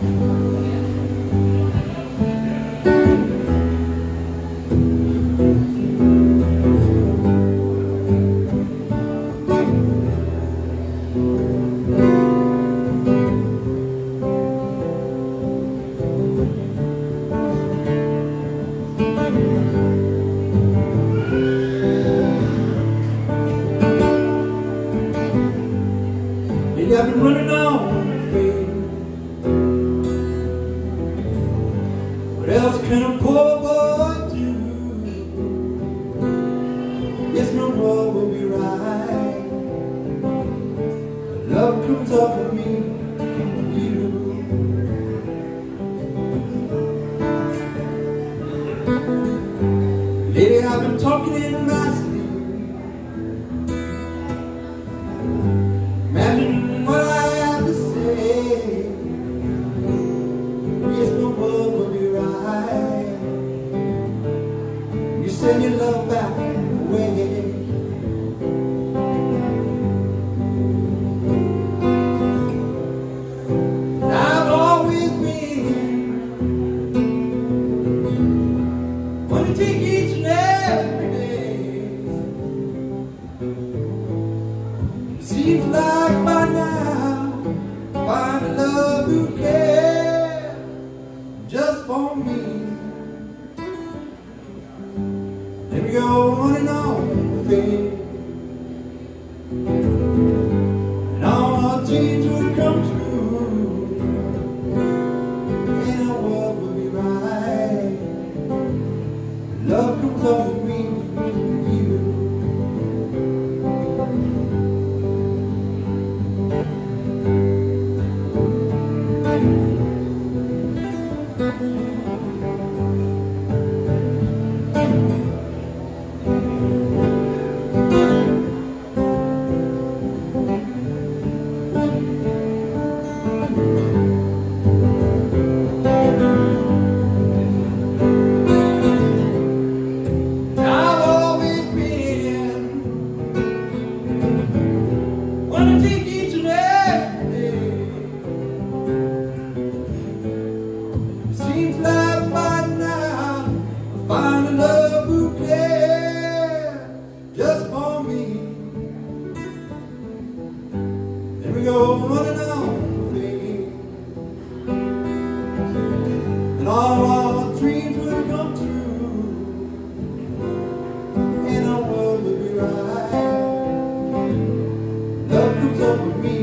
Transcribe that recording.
嗯。Else can a poor boy do? Yes, my world will be right. Love comes up with me and you. Lady, I've been talking in my send your love back. Love comes over me. Our dreams will come true. In a world Love comes over me.